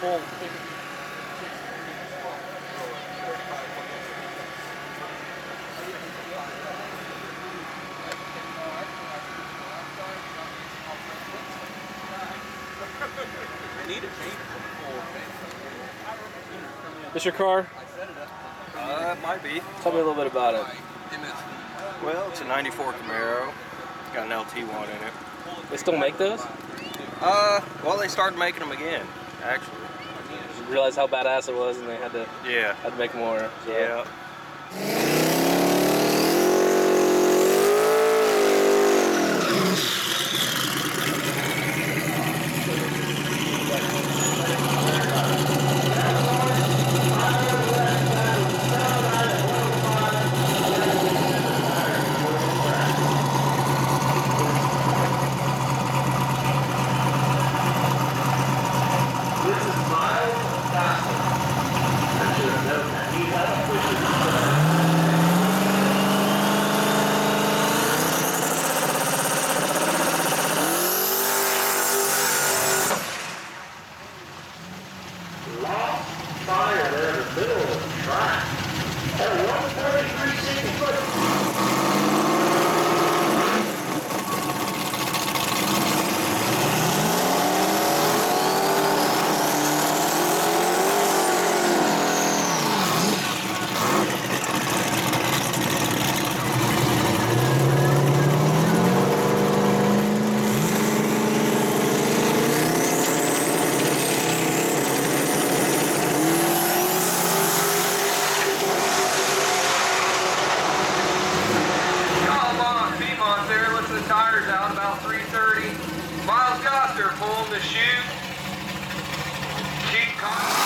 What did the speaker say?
full This your car? Uh, it might be. Tell me a little bit about it. Well, it's a 94 Camaro. It's got an LT1 in it. They still make those? Uh, well, they started making them again, actually. Realized how badass it was and they had to Yeah. had to make more. so. Yeah. on the shoe. Keep calm.